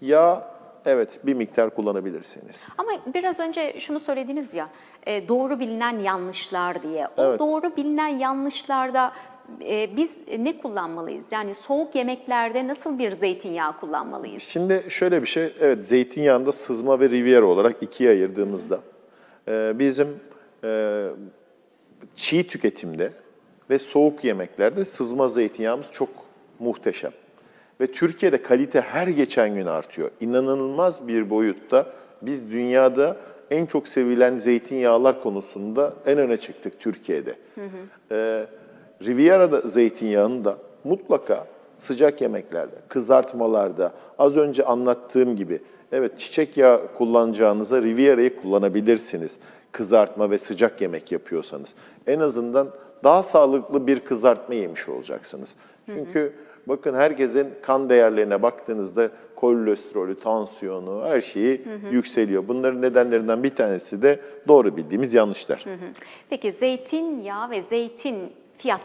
Yağ evet bir miktar kullanabilirsiniz. Ama biraz önce şunu söylediniz ya, e, doğru bilinen yanlışlar diye. O Evet. doğru bilinen yanlışlarda e, biz ne kullanmalıyız? Yani soğuk yemeklerde nasıl bir zeytinyağı kullanmalıyız? Şimdi şöyle bir şey, evet zeytinyağında sızma ve riviera olarak ikiye ayırdığımızda e, bizim e, çiğ tüketimde ve soğuk yemeklerde sızma zeytinyağımız çok muhteşem. Ve Türkiye'de kalite her geçen gün artıyor. İnanılmaz bir boyutta biz dünyada en çok sevilen zeytinyağlar konusunda en öne çıktık Türkiye'de. Ee, Riviera'da zeytinyağını da mutlaka sıcak yemeklerde, kızartmalarda, az önce anlattığım gibi evet çiçek yağı kullanacağınıza Riviera'yı kullanabilirsiniz. Kızartma ve sıcak yemek yapıyorsanız. En azından daha sağlıklı bir kızartma yemiş olacaksınız. Çünkü bakın herkesin kan değerlerine baktığınızda kolesterolü, tansiyonu, her şeyi yükseliyor. Bunların nedenlerinden bir tanesi de doğru bildiğimiz yanlışlar. Peki zeytinyağı ve zeytin fiyat